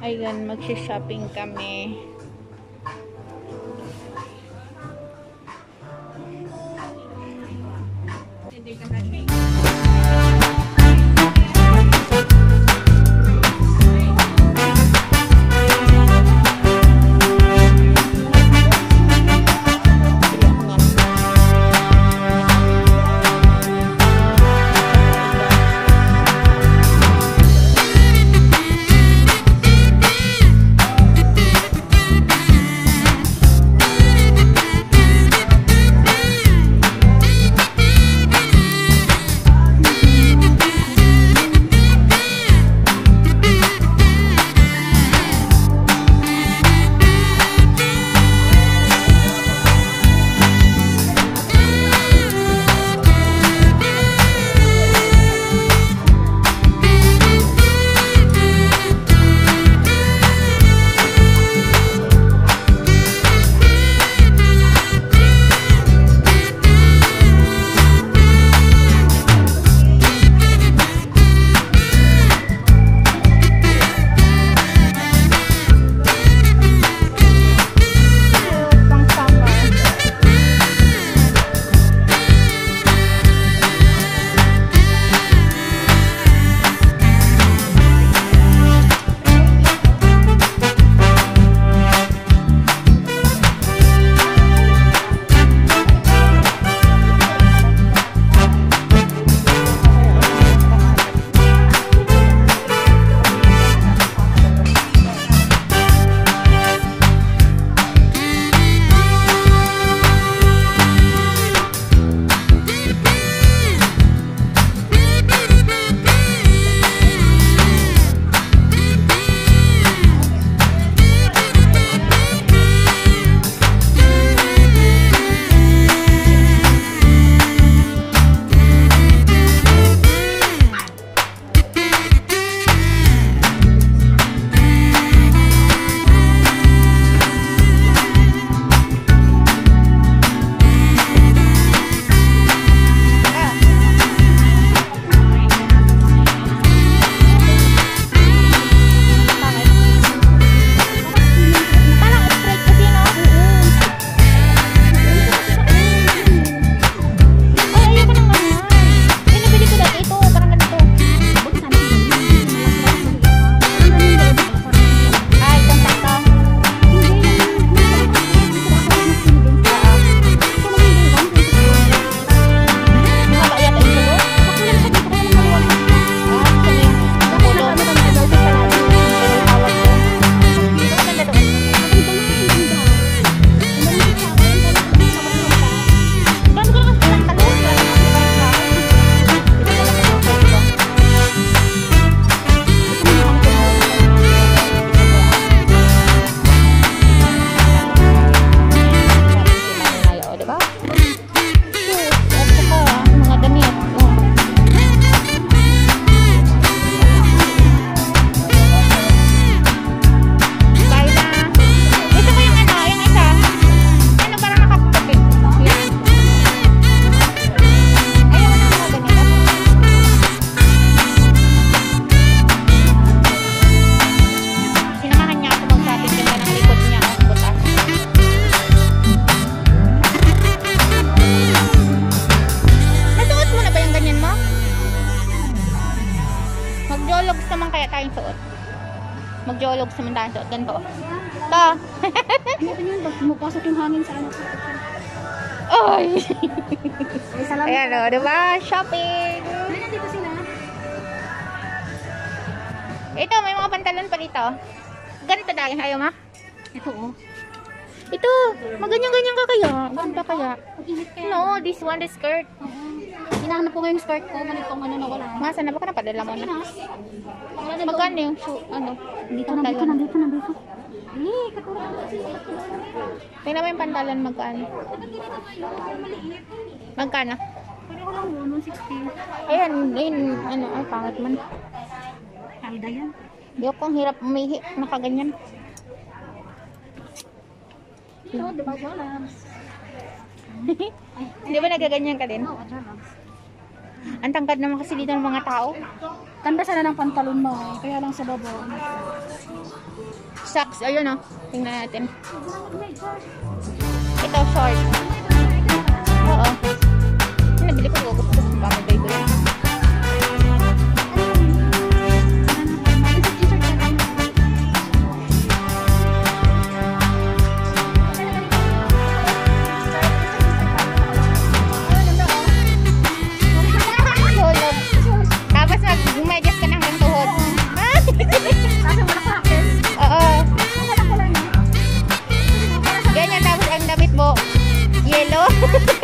Ayan, magsha-shopping kami. Mag-jologs naman tayong suot. Ganito. Ito. Ano yun? Pag pumapasok yung hangin sa ano. Salamat. Ayan o, diba? Shopping! Ay, nandito sila. Ito, may mga pantalon pa dito. Ganito dahil. Ayaw ma? Ito oh. Ito, maganyan-ganyan ka kaya. Ganda kaya. No, this one, the skirt. Oo. Hinahanap ko nga yung skirt ko. Ganitong ano na wala. Masa na ba ka napadala mo na? Magkano yung shoe, ano? Dito na, dito na, dito na, dito. Eh, katulad. Tingnan mo yung pantalon magkano. Magkano? Pwede ko lang yun, 160. Ayan, ayun, ano, ay pangit man. Alda yan. Di ako ang hirap umihi, nakaganyan. Ito, di ba, Jolabs? Di ba nagaganyan ka din? Oo, Jolabs. Ang tangkad naman kasi dito ng mga tao. Tanda sana ng pantalon mo. Kaya lang sa baba. Socks. Ayun o. Oh. Tingnan natin. Ito, short. Tchau.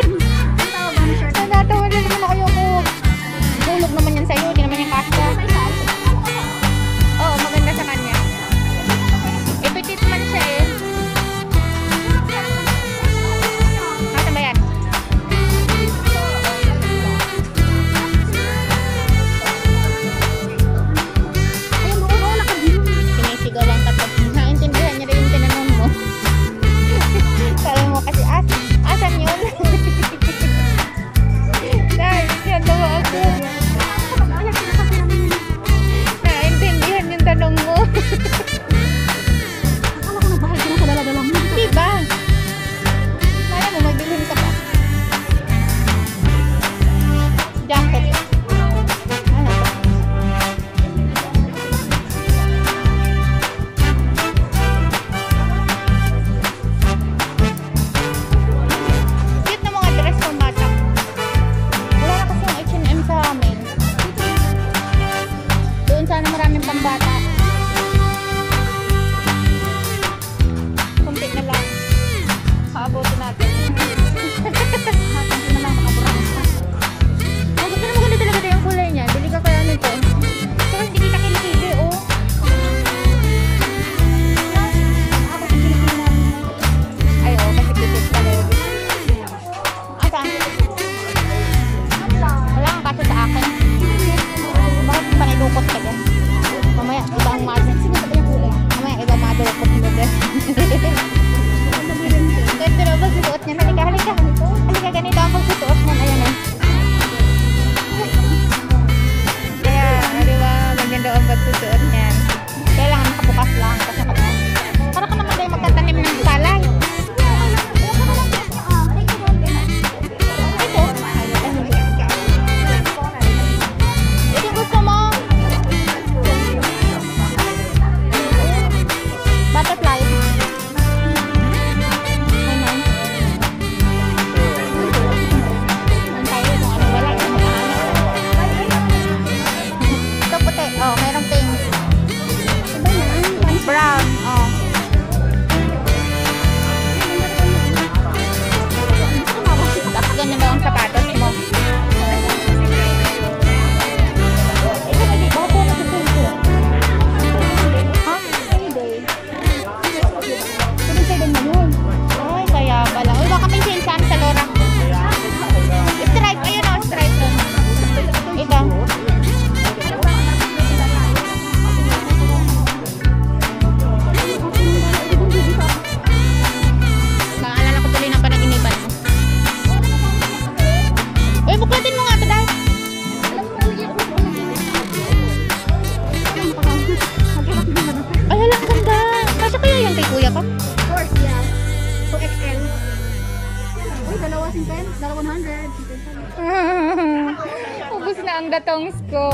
batongs ko.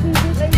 Thank you.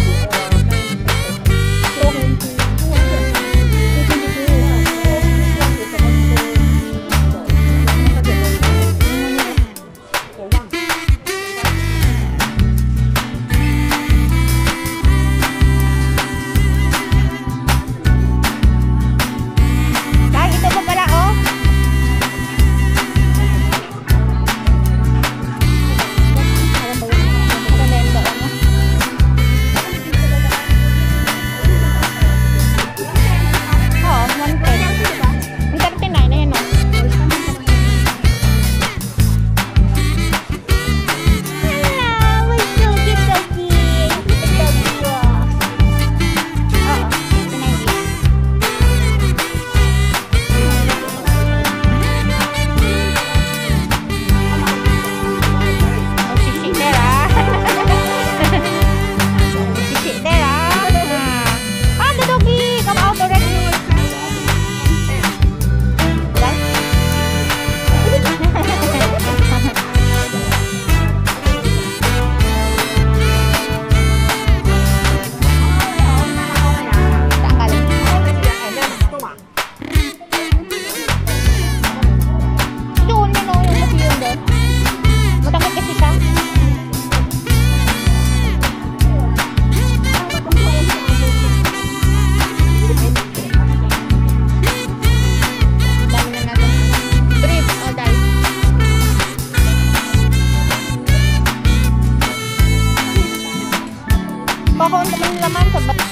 好，咱们慢慢准备。